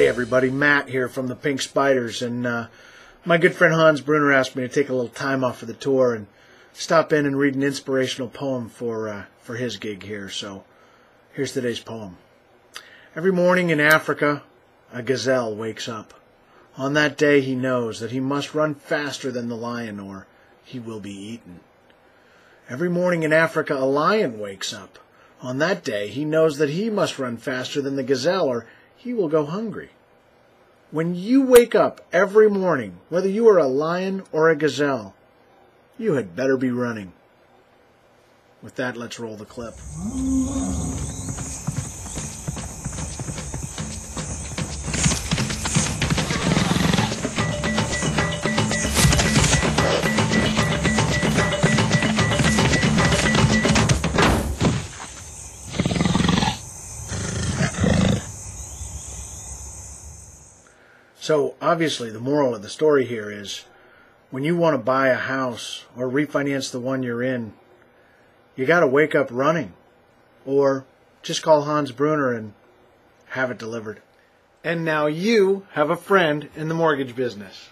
Hey everybody, Matt here from the Pink Spiders, and uh, my good friend Hans Bruhner asked me to take a little time off of the tour and stop in and read an inspirational poem for uh, for his gig here. So here's today's poem. Every morning in Africa, a gazelle wakes up. On that day, he knows that he must run faster than the lion, or he will be eaten. Every morning in Africa, a lion wakes up. On that day, he knows that he must run faster than the gazelle, or he will go hungry. When you wake up every morning, whether you are a lion or a gazelle, you had better be running. With that, let's roll the clip. So obviously, the moral of the story here is when you want to buy a house or refinance the one you're in, you got to wake up running or just call Hans Bruhner and have it delivered. And now you have a friend in the mortgage business.